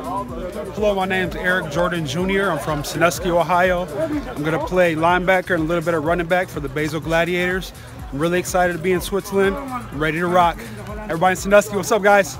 Hello, my name is Eric Jordan Jr. I'm from Sandusky, Ohio. I'm going to play linebacker and a little bit of running back for the Basel Gladiators. I'm really excited to be in Switzerland. I'm ready to rock. Everybody in Sandusky, what's up, guys?